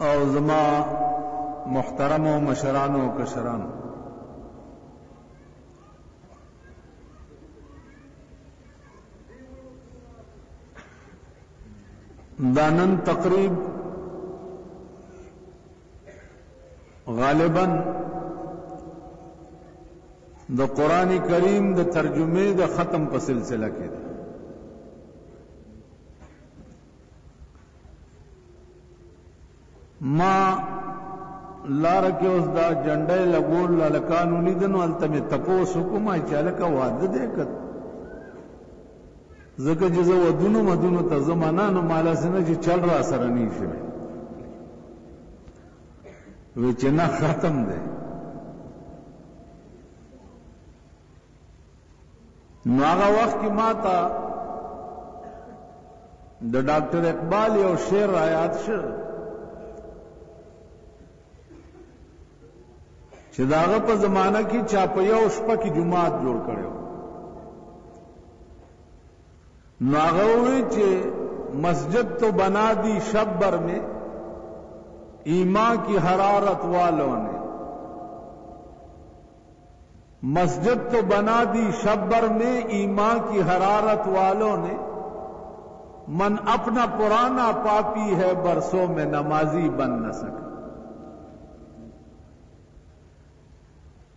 او زما محترمو مشرانو او کشرانو! دا نن تقریب غالباً د قران کریم د ترجمې د ختم په سلسله کې دی ما لار کې اوس دا جنډې لګول لکان ولیدنو الته می تپوس کوم چې لکه واده دې کړ زکه چې زه ودونو مدونو ته زمانہ نو مال سره چې چل را سره نه شي و چې نه ختم ده نو هغه وخت کې ماته د ډاکټر اقبال یو شعر را یاد شو چې داغه په زمانہ کې چا په یو شپه کې جماعت جوړ کړو نو هغه وی چې مسجد تو بنا دی شب بر میں ایمان کی حرارت والوں نے مسجد تو بنا دی شبر میں ایما کی حرارت والوں نے من اپنا پرانا پاپی ہے برسوں میں نمازی بن نہ سکے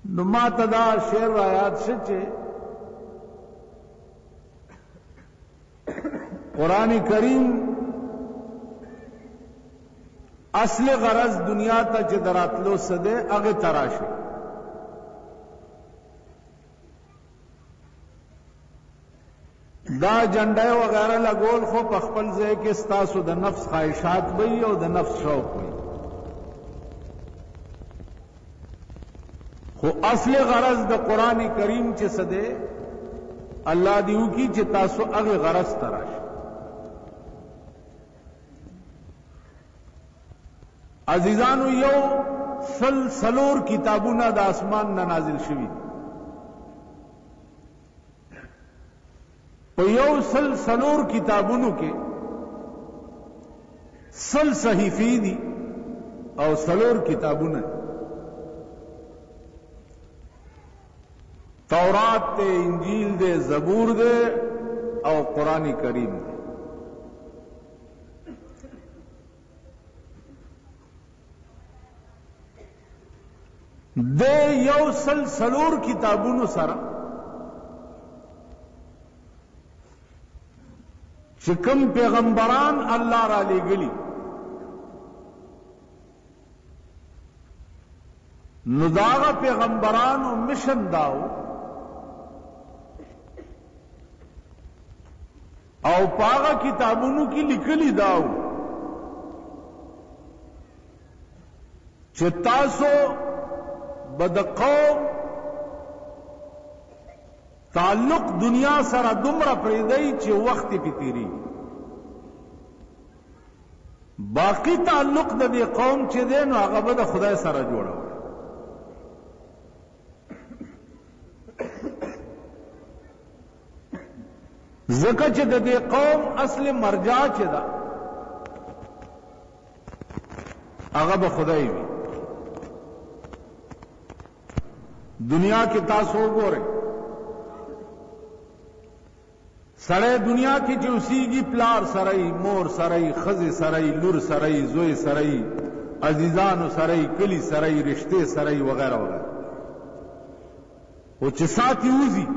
نما تدا شیر آیات سچے قرآن کریم اصل غرض دنیا ته چې دراتلو څه دی هغه ته راشي دا جنډه وغیره لګول خو په خپل ځای کې ستاسو د نفس خواهشات وي او د نفس شوق وي خو اصل غرض د قران کریم چې څه دی الله دی وکي چې تاسو هغه غرض تراش عزیزانو یو سل سلور کتابونه د اسمان نه نازل شوي په یو سل څلور کتابونو کې سل صحیفې دي او څلور کتابونه تورات ته انجیل ده زبور ده او قران کریم ده د یو سل سلور کتابونو سره چې کوم پیغمبران الله را لېږلي نو داغه پیغمبرانو مشن داو او په هغه کتابونو کې لیکلي دا و چې تاسو به د قوم تعلق دنیا سره دومره پرېږدئ چې وخت پې تېرېږي باقی تعلق د دې قوم چې دی نو هغه به د خدای سره جوړوي ځکه چې د دې قوم اصل مرجع چې ده هغه به خدای وي دنیا کې تاسو وګورئ سړی دنیا کې چې اوسیږي پلار سره یی، مور سره یی، ښځې سره یی، لور سره یی، زوی سره یی، عزیزانو سره یی، کلي سره یی، رشتې سره یی وغیره وغیره خو چې ساعت وځي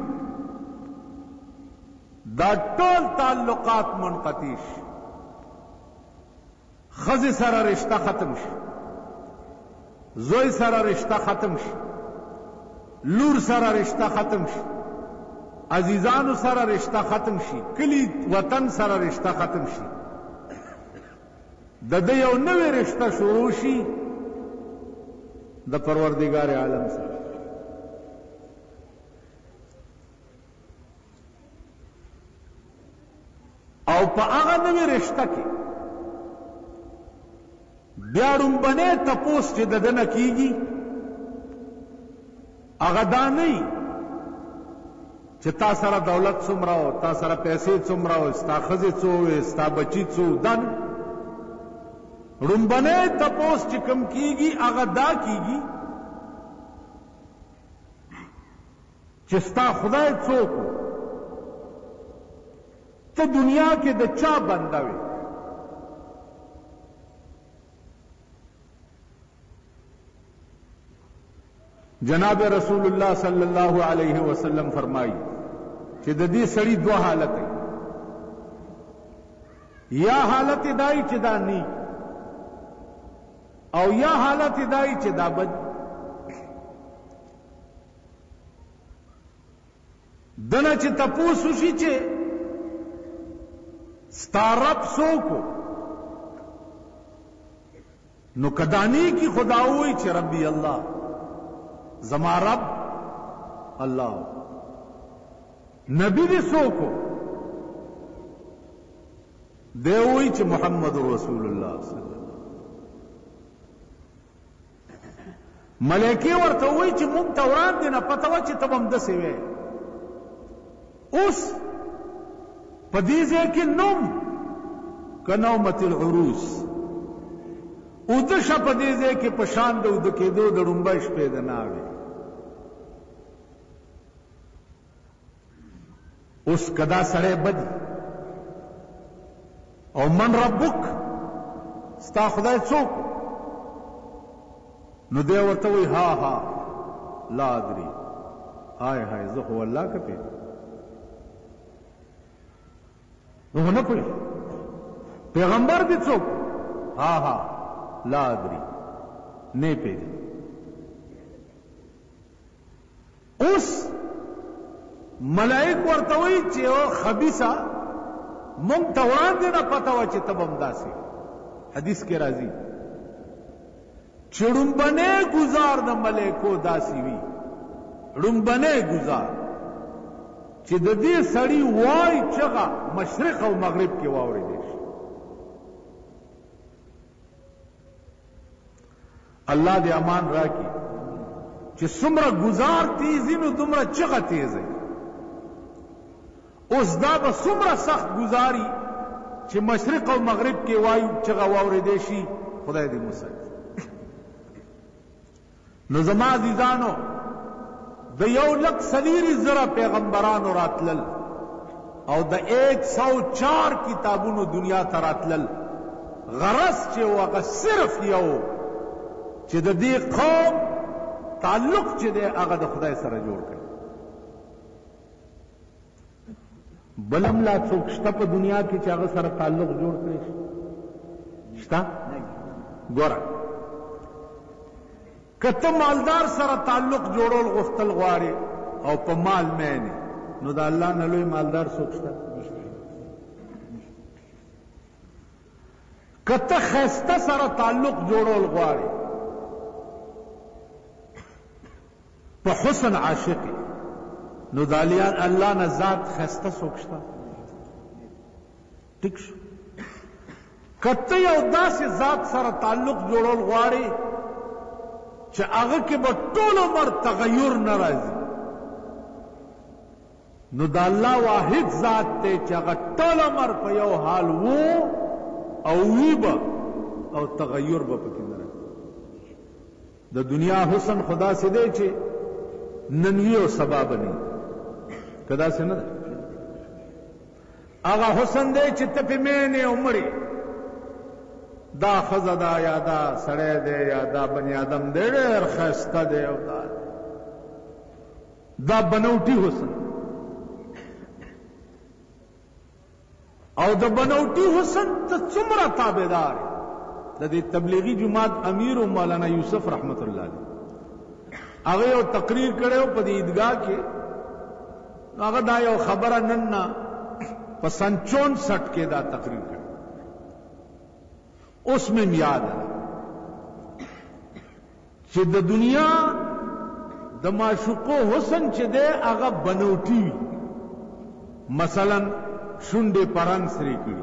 دا ټول تعلقات منقطع شي. ښځې سره رشته ختم شي، زوی سره رشته ختم شي، لور سره رشته ختم شي، عزیزانو سره رشته ختم شي، کلي وطن سره رشته ختم شي، د ده یو نوې رشته شروع شي د پروردګار عالم سره. او په هغه نوې رشته کې بیا ړومبنی تپوس چې د ده نه کېږي هغه دا نه وي چې تا سره دولت څومره او تا سره پیسې څومره او ستا ښځې څو وې ستا بچي څو دا نه ړومبنی تپوس چې کوم کېږي هغه دا کېږي چې ستا خدای څوک و؟ ته دنیا کې د چا بنده وې؟ جناب رسول الله صلی الله علیه وسلم فرمایي چې د دې سړي دوه حالت دی یا حالت دای چې دا نی او یا حالت دای چې دا بد ده نه چې تپوس وشي چې ستا رب څوک و؟ نو که دا نیکي خو دا ووایي چې ربي الله زما رب الله و. نبي دې څوک و؟ دی ووایي چې محمد رسول الله صلی الله ملایکې ورته وویل چې موږ ته وړاندې نه پته وه چې ته به همداسې وې. اوس په دې ځای کې نوم که نومة العروس اوده شه په دې ځای کې په شان د اوده کېدو د ړومبۍ شپې د ناوې. اوس که دا سړی بدی او من ربک ستا خدای څوک نو دی ورته وی ها ها لا ادري هاي هاي زه هو الله کپی نو نه پوي پیغمبر دي څوک ها ها لا ادري نه پیږي اوس ملائک ورته وایي چې او خبیثه مونږ ته وړاندې نه پته وه چې ته به همداسې وي. حدیث کې راځي چې ړومبنی ګزار د ملائکو داسې وي ړومبنی ګزار چې د دې سړي وای چغه مشرق او مغرب کې واورېدل شي الله دی امان راکی چی سمره ګزار تیزی نو دومره چغه تیزی اوس دا به سمره سخت ګزاری چی مشرق او مغرب کې وایو چغه واوریدې شي خدای دې مسل نو زما عزیزانو د یو لک څلیری زره پیغمبرانو راتلل او د ایک سو چار کتابونو دنیا ته راتلل غرض چه وو هغه صرف یو وو چه د دی قوم تعلق چه دی هغه د خدای سره جوړ کړی بل هم لا څوک شته په دنیا کې چې هغه سره تعلق جوړ کړی شي شته ګوره که ته مالدار سره تعلق جوړول غوښتل غواړې او په مال مین یې نو د الله نه لوی مالدار څوک شته؟ که ته ښایسته سره تعلق جوړول غواړې په حسن عاشق یې نو د الله نه ذات ښایسته څوک شته؟ ټیک شو که ته یو داسې ذات سره تعلق جوړول غواړې چې هغه کې به ټول عمر تغیر نه راځي نو دا الله واحد ذات دی چې هغه ټول عمر په یو حال وو او وی به او تغیر به پکې نه راځي د دنیا حسن خدا سي دی چې نن وی او سبا به نه کدا سي نه هغه حسن دی چې ته پې مین یې او مړ یې دا ښځه ده یا دا سړی دی یا دا بني آدم دی ډېر ښایسته دی او دا دا بنوټي حسن او د بنوټي حسن ته څومره تابعدار د دې تبلیغي جماعت امیر او مولانا یوسف رحمت الله علیه هغه یو تقریر کړو په دې عیدګاه کې نو هغه دا یو خبره نن نه په سن چونسټ کې دا تقریر کړ اوس مې یاد ده چې د دنیا د معشوقو حسن چې دی هغه بنوټي وي مثلا شونډې پران سرې کړي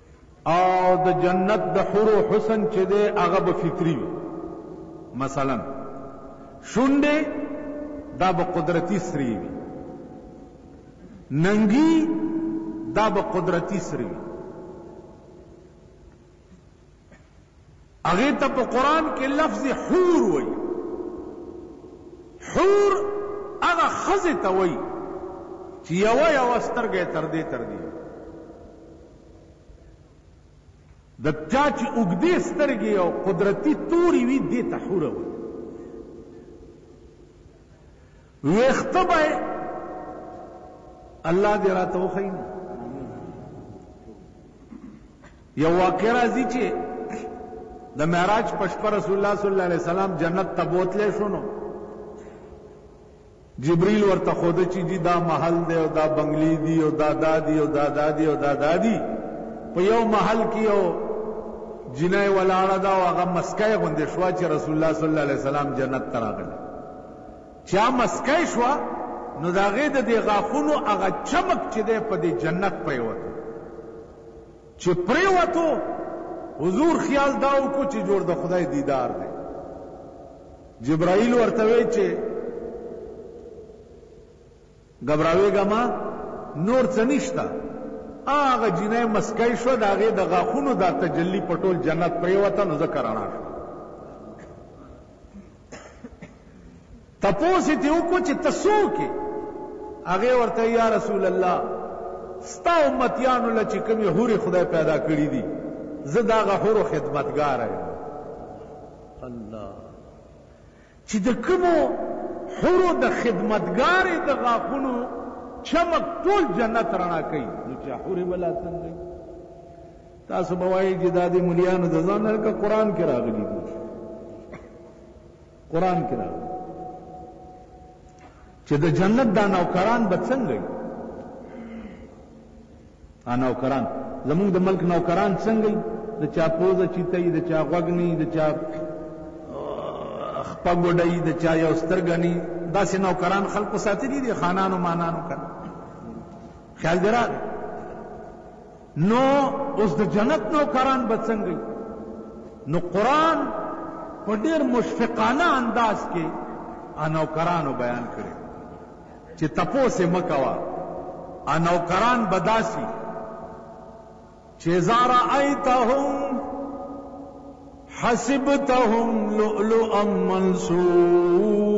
او د جنت د حورو حسن چې دی هغه به فطري وي مثلا شونډې دا به قدرتي سرې وي ننګي دا به قدرتي سرې وي هغې ته په قرآن کې لفظ حور وایي. حور هغه ښځې ته وایي چې یوه یوه سترګه یې تر دې تر دې وي. د چا چې اوږدې سترګې او قدرتي تورې وي دې ته حوره وایي. ویښته به یې الله دې راته وښيي نو یو واقع راځي چې د معراج په شپه رسول الله صلی الله علیه وسلم جنت ته بوتلی شو نو جبريل ورته خوده چې جی دا محل دی او دا بنگلی دی او دا دا دی او دا دا دی او دا دا دی په یو محل کې یو جنای ولاړه دا او هغه مسکای غوندې شو چې رسول الله صلی الله علیه وسلم جنت ته راغلی چا مسکۍ شوه نو د هغې د دې غاښونو هغه چمک چې دی په دې جنت پرېوتو. چې پرېوتو حضور خیال دا وکړو چې جوړ د خدای دیدار دی. جبرائیل ورته وې چې. ګبراوېږه مه نور څه نشته. هغه جینۍ مسکۍ شوه، د هغې د غاښونو دا تجلي په ټول جنت پرېوته نو ځکه رڼا شوه. تپوس یې ترې وکړو چې ته څوک یې؟ هغې ورته ویل، یا رسول الله! ستا امتیانو له چې کومې حورې خدای پیدا کړي دي، زه د هغه حورو خدمتګاره یم. الله! چې د کومو حورو د خدمتګارې د غاښونو چمک ټول جنت رڼا کوي، نو چې حورې به لا څنګه وي؟ تاسو به وایئ چې دا د ملیانو د ځان نه لکه قرآن کې راغلي دي، قرآن کې راغلي. چې د جنت دا نوکران به څنګه وي؟ دا نوکران، زموږ د ملک نوکران څنګه وي؟ د چا پوزه چیته وي، د چا غوږ نه وي، د چا خپه ګوډه وي، د چا یو سترګه نه وي، داسې نوکران خلکو ساتلي دي، خانانو مانانو که نه؟ خیال دې راغی؟ نو اوس د جنت نوکران به څنګه وي؟ نو قرآن په ډېر مشفقانه انداز کې هغه نوکرانو بیان کړي چې تپوس یې مه کوه، هغه نوکران به داسي چې اذا رأیتهم حسبتهم لؤلؤا منصورا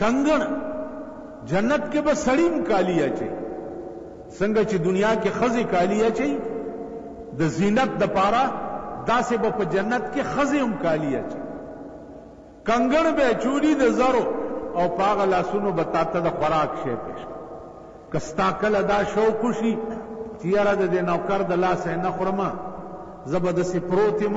کنګڼ، جنت کې به سړي هم کالي اچوي، څنګه چې دنیا کې ښځې کالي اچوي، د زینت لپاره، داسې به په جنت کې ښځې هم کالي اچوي. کنګڼ به اچولي د زرو او په هغه لاسونو به تا ته د خوراک شی پېش کړي. که ستا کله دا شوق وشي چې یاره د دې نوکر د لاسه یې نه خورم، زه به داسې پروت یم،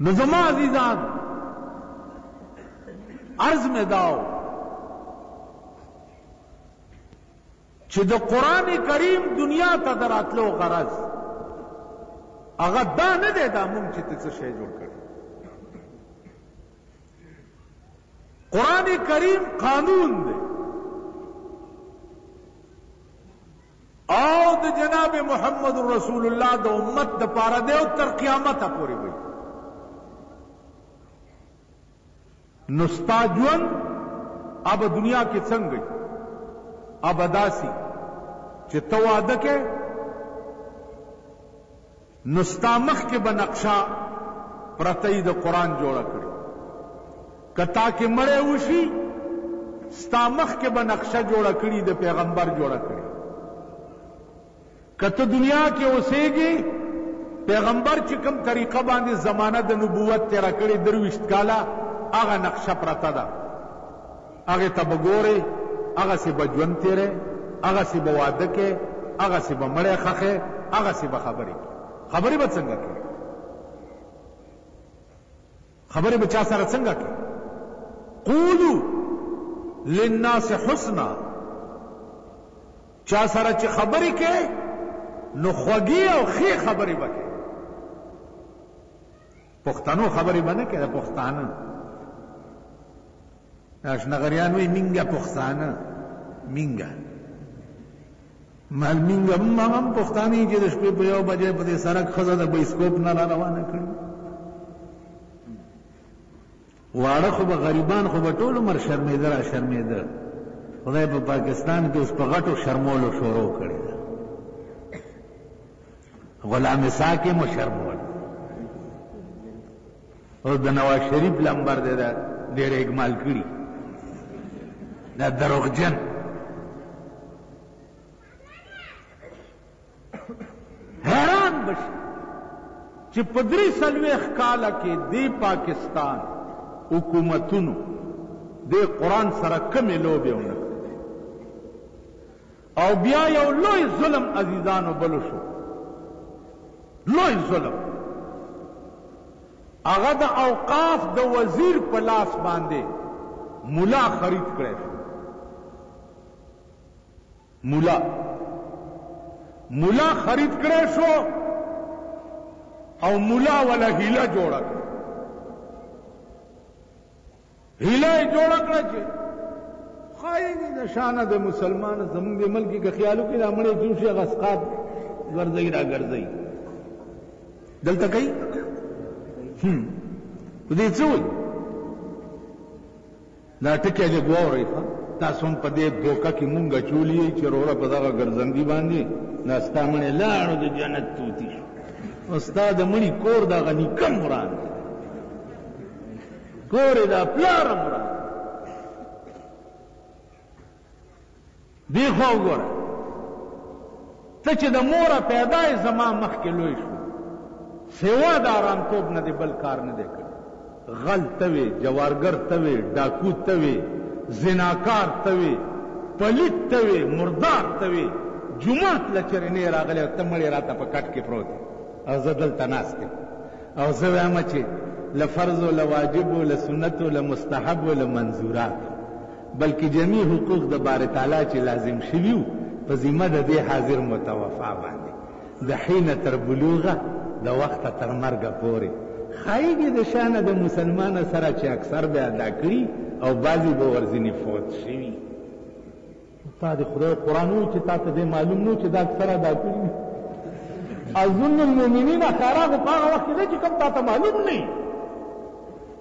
نو زما عزیزان عرض مې داو چې د قران کریم دنیا ته دراتلو غرض هغه دا نه دی دا مونږ چې څه شی جوړ کړی قران کریم قانون دی او د جناب محمد رسول الله د امت د پاره دی او تر قیامت پورې وي نو ستا ژوند اب دنیا کې څنګه اب داسي چې تو واده کې نو ستا مخکې به نقشه پرته يي د قران جوړه کړي که تا کې مړی وشي ستا مخکې به نقشه جوړه کړي د پیغمبر جوړه کړي کته دنیا کې اوسېږي پیغمبر چې کوم طریقه باندې زمانہ د نبوت تیر کړي درويشت کاله هغه نقشه پرته ده هغې ته به ګورې، هغسې به ژوند تېری، هغسې به واده کوې، هغسې به مړی ښخې، هغسې به خبرې کوې. خبرې به څنګه کوې؟ خبرې به چا سره څنګه کوې؟ قولو للناس حسنا چا سره چې خبرې کوې نو خوږې او ښې خبرې به کوې. پښتنو خبرې به نه کې د پښتانه اشنغریان وی مینګه پښتانه مینګه مال مینګه ما هم پښتانه چې د شپې په یو بجې په دې سرک خزه د بایسکوپ نه را روانه کړی واړه خو به غریبان خو به ټول عمر شرمیده را شرمیده خدای په پاکستان کې اوس په غټو شرمولو شروع کړی ده غلام ساک مو شرمول او د نواز شریف لمبر دی دا ډېر اګمال کړي دا دروغجن حیران به شي چې په درې څلوېښت کاله کې دې پاکستان حکومتونو دې قرآن سره کومې لوبې ونه او بیا یو لوی ظلم عزیزانو بل شو لوی ظلم هغه د اوقاف د وزیر په لاس باندې مولا خرید کړی شو ملا ملا خرید کړی شو او ملا ولا هیله جوړه کړه هیله جوړه کړه چې خای دې نشانه د مسلمان زموږ د ملک کې خیالو کې رامړې جوشه غسقات ګرځي را ګرځي دلته کوي هم دې څه وایي دا ټکی لږ واورئ ښه. تاسو هم په دې دوکه کې مونږ اچولي یئ چې روره په دغه ګرځندي باندې دا ستا مړی لاړ او د جنت توتی شو او ستا د مړي کور د هغه نیکه هم وران دی کور یې د پلار هم وران دې خوا وګوره ته چې د موره پیدا یې زما مخکې لوی شو سوا د آرامتوب نه دې بل کار نه دی کړی غل ته وې جوارګر ته وې ډاکو ته وې زناکار ته وې پلیت ته وې مردار ته وې جومات له چېرې نه راغلی او ته مړې راته په کټ کې پروت او زه دلته ناست یم او زه وایم چې له فرضو له واجبو له سنتو له مستحبو له منظوراتو بلکه جميع حقوق د باري تعالی چي لازم شوي وو په ذمه د دې حاضر متوفا باندي د حين تر بلوغه د وخته تر مرګه پوري خايګي د شانه د مسلمانه سره چي اکثر به ادا کړي او بعضي به ورځيني فوت شوي تا د خدای قرآن وي چي تا ته دې معلوم نه چي دا اکثر ادا کړي وي اظن المؤمنين خيرا خو په هغه وخت کي دی چي کوم تا ته معلوم نه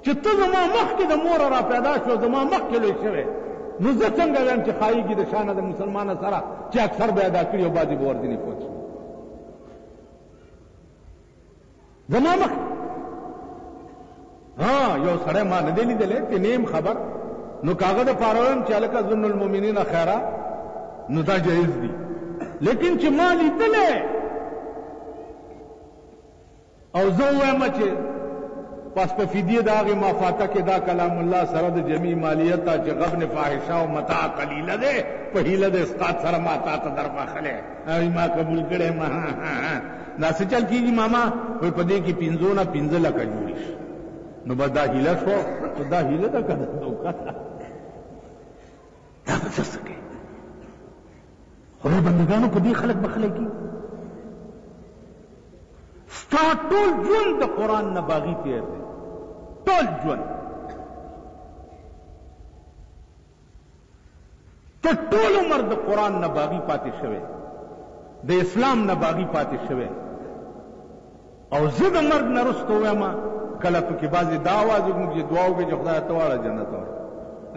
چې ته زما مخکې د موره را پیدا شوې او زما مخکې لوی شوی، نو زه څنګه وایم چې ښایېږي د شانه د مسلمانه سره چې اکثر به یې ادا کړي او بعضې به ورځینې فوت شي. زما مخ ها یو سړی ما نه دی لیدلی چې نه یم خبر نو که هغه دپاره وایم چې هلکه ظن المؤمنین خیره نو دا جایز دي لیکن چې ما لیدلی او زه وایم چه پس په فدیه د هغه ما فاته کې دا کلام الله سره د جمعی مالیه تا چه غبن فاحشه او متاع قلیله ده په هیله د اسقاط سره ما تا ته در بخله او ما قبول کړه ما دا څه چل کیږي ماما وای په دې کې پینځو نه پینځه لکه جوړی شي نو بس دا هیله شو ته دا هیله ده کنه نو کته دا څه څه خدای بندګانو په دې خلک بخلی کی ستا ټول ژوند د قران نه باغی تیر دی ټول ژوند ته ټول عمر د قران نه باغی پاتې شوی د اسلام نه باغی پاتې شوی او زه د مرګ نه رسته ويم کله په کې بعضي دا واز وکړم چې دعا وکړي چې خدای ته واړه جنت ورکړي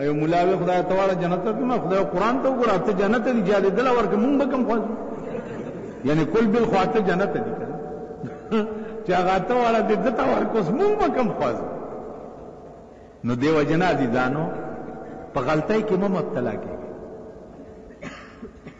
ایو مولا وی خدای ته واړه جنت ورکړي ما خدای قرآن ته وګوره ته جنت دي جاده دل ورکړي مونږ به کم خوځو یعنی کل بل خواته جنت دي کنه چې هغه ته واړه دې دته ورکوس مونږ به کم خوځو نو دیو جنا دي ځانو په غلطۍ کې مو مبتلا کې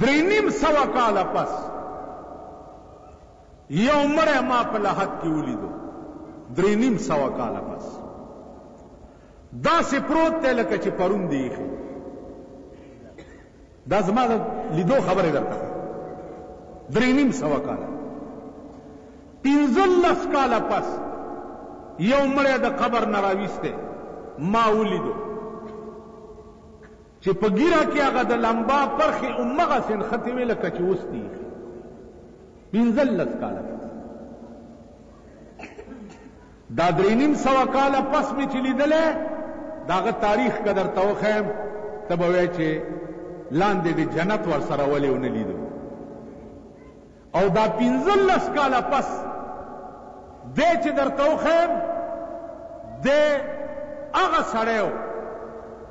درې نیم سوه کاله پس یو مړی ما په لحد کې ولیدو، درې نیم سوه کاله پس داسې پروت دی لکه چې پرون دی ایښی. دا زما د لیدو خبرې درته کوم، درې نیم سوه کاله. پنځلس کاله پس یو مړی د قبر نه راویستی ما ولیدو. چې په ږیره کې هغه د لمبا پرخې همغسې نښتې وې لکه چې اوس دې ایښي پنځلس کاله پس دا درې نیم سوه کاله پس مې چې لیدلی د هغه تاریخ که درته وښیم ته به وایې چې لاندې د جنت ورسره ولې ونه لیدو او دا پنځلس کاله پس دی چې درته وښیم دی هغه سړی و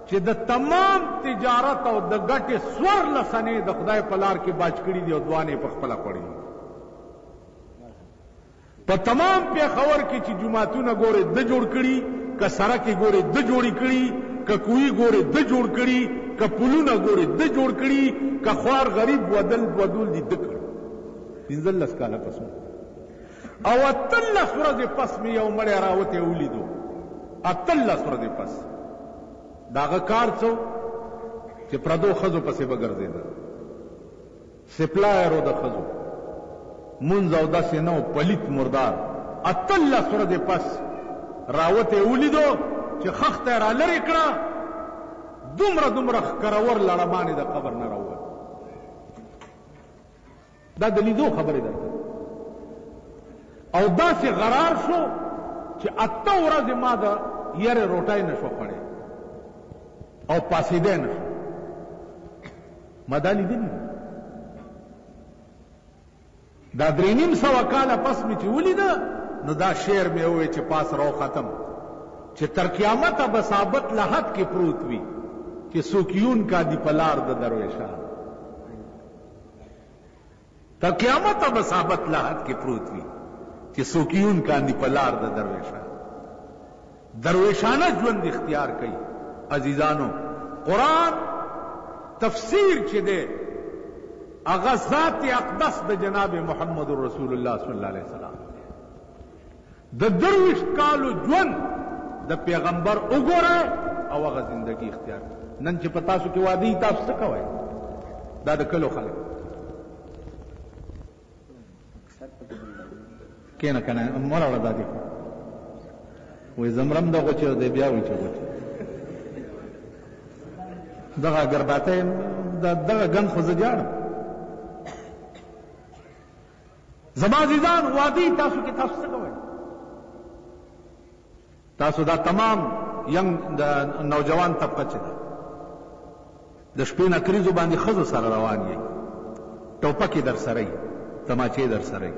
چې د تمام تجارت او د ګټې څوارلس انې د خدای په لار کې باج کړي دي او دوه انې په خپله خوړلي دي. په تمام پېښور کې چې جوماتونه ګورې ده جوړ کړي، که سرکې ګورې ده جوړې کړي، که کوي ګورې ده جوړ کړي، که پلونه ګورې ده جوړ کړي، که خوار غریب ودل دودول دي ده کړي. پنځلس کاله پس مو او اتلس ورځې پس مې یو مړی راوتی ولیدو، اتلس ورځې پس. د هغه کار څه و چې پردو ښځو پسې به ګرځېده. سپلايرو د ښځو مونځ او دس يې نه و پليت مردار اتلس ورځې پس راوت يې وليدو چې خښته يې را لرې کړه دومره دومره ښکرور لړمان يې د قبر نه راووت دا د لیدو خبرې ده او داسې غرار شو چې اته ورځې ما د یارې روټای نشو خوړې او پاسېدی نشو ما دا لیدلي دي. دا درې نیم سوه کاله پس مې چې ولید نو دا شعر مې ووې چې پاس رو ختم چې تر قیامته به ثابت لحد کې پروت وي چې سوکیون کا دی پلار د درویشان تر قیامته به ثابت لحد کې پروت وي چې سوکیون کاندي په لار د درویشانو درویشانه ژوند اختیار کوي عزیزانو قرآن تفسیر چې دی هغه ذات اقدس د جناب محمد رسول الله صلی الله علیه وسلم د درویشت کالو ژوند د پیغمبر وګورئ او هغه زندګي اختیار کړئ. نن چې په تاسو کې واده وي تاسو څه کوئ؟ دا د کلو خلک دي. کینه کنه مور اړه دادی وې زمرم د غوچو دی بیا وې چې غوچو دغه ګرباته دغه ګن خو زجاړم زما عزیزان وادی تاسو کې تاسو څه کوئ تاسو دا تمام ینګ نوجوان طبقه چې ده د شپې نه کریزو باندې خزو سره روان یې ټوپکې در سره یې تماچې در سره یې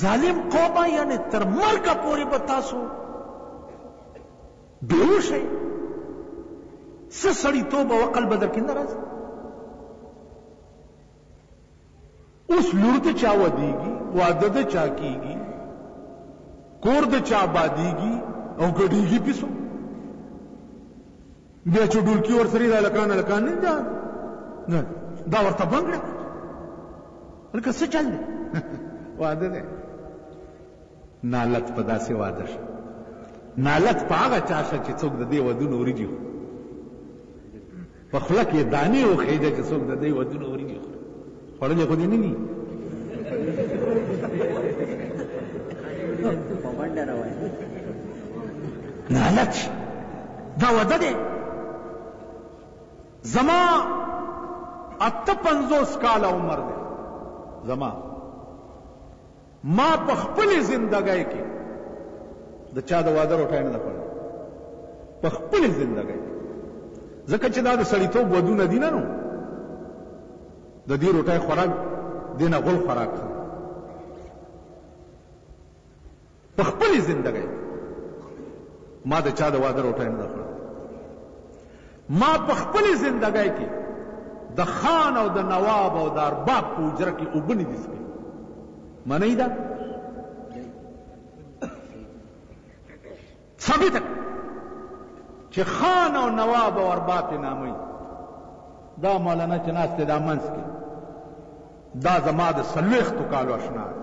ظالم قومه یعنی تر مرګه پورې به تاسو بیهوشه یې څه سړیتوب او عقل به درکې نه راځي اوس لور د چا ودیږي واده د چا کیږي کور د چا آبادیږي او ګډیږي پیسو بیا چې ډولکي ورسره دا هلکان هلکان نه دي نه دا ورته بنګ کړه هلکه څه چل دی واده دی نالت په داسې واده شه نالت په هغه چا شه چې څوک د دې ودونو وریجې خوري په خوله کې دانې وخېږه چې څوک د دې ودونو وریجې خوري خوړلې خو دې نه دي نالت دا وده دی زما اته پنځوس کاله عمر دی زما ما په خپلې زندګۍ کې د چا د واده روټۍ نه ده خوړلې، په خپلې زندګۍ کې، ځکه چې دا د سړیتوب ودونه دي نه نو د دې روټۍ خوراک دې نه غول خوراک ښه په خپلې زندګۍ کې ما د چا د واده روټۍ نه ده خوړلې. ما په خپلې زندګۍ کې د خان او د نواب او د ارباب په حجره کې اوبه نه دي څښلي. منئ دا؟ ثابته کړه چې خان او نواب او ارباب نامي دا مولانا چې ناست دی دا منځ کې دا زما د څلوېښتو کالو اشنا دی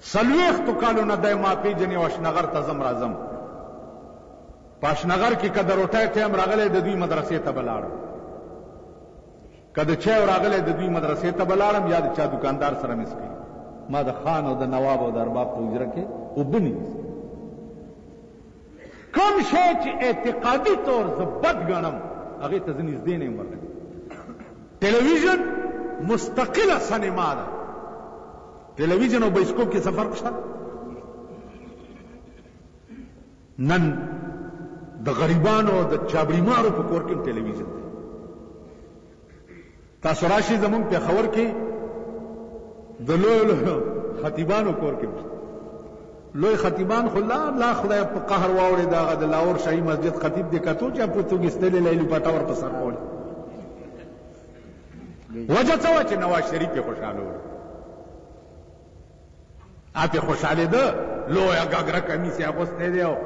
څلوېښتو کالو نه دی ما پېژني او اشنغر ته ځم راځم. په اشنغر کې که د روټۍ ټایم راغلی د دوی مدرسې ته به لاړم. که د چایو راغلی د دوی مدرسې ته به لاړم یا د چا دوکاندار سره مې څښلي. ما د خان او د نواب او د ارباب په حجره کې اوبه نه دي څښلي. کوم شی چې اعتقادي طور زه بد ګڼم هغې ته زه نږدې نه یم ورغلی. ټلویزیون مستقله سنیما ده. ټلویزیون او بایسکوپ کې څه فرق شته؟ نن د غریبانو او د چابړیمارو په کور کې هم ټلویزیون دی. تاسو راشئ زموږ پېښور کې د لویو لویو خطیبانو کور کې هم لوی خطیبان خو لا لا خدای په قهر واوړېد هغه د لاهور شاهي مسجد خطیب دی کتو چې پرتوګ ایستلی لیلي پټه ورپه سر کوله وجه څه وه چې نواز شریف یې خوشحالولو هغه پرې خوشحالېده لویه ګګره کمیس یې اغوستی دی او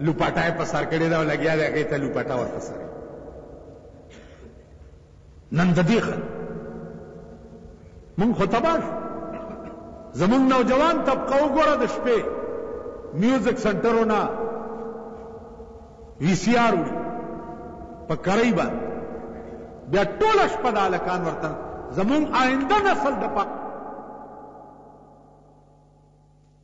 لوپټه یې په سر کړې ده او لګیا دی هغې ته لوپټه ورته سره نن د دې خلک مونږ خو تباه شو زمونږ نوجوان طبقه وګوره د شپې میوزک سنټرو نه وی سی آر وړي په کرۍ باندې بیا ټوله شپه د هلکان ورته زمونږ آینده نسل د